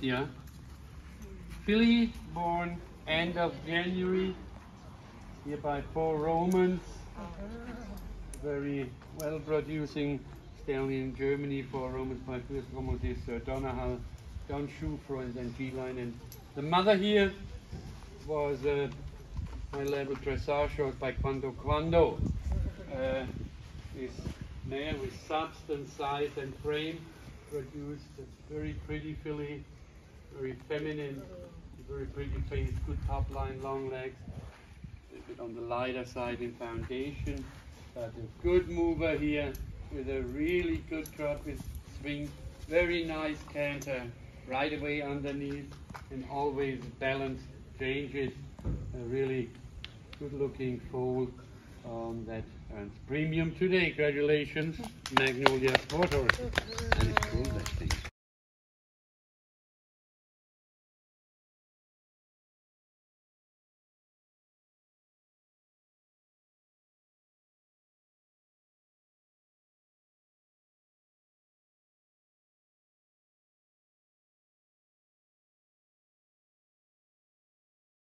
Yeah. Filly born end of January, here by For Romance. Very well producing stallion in Germany For Romance. My first Roman is uh, John Schufreund and G-Line. And the mother here was uh, my level dressage by Quando Quando. Uh, this mare with substance, size and frame produced a very pretty filly, very feminine, very pretty face, good top line, long legs, a bit on the lighter side in foundation, but a good mover here with a really good trot with swing, very nice canter, right away underneath, and always balanced changes, a really good looking foal um, that earns premium today. Congratulations, Magnolia Horses. And it's cool, that thing.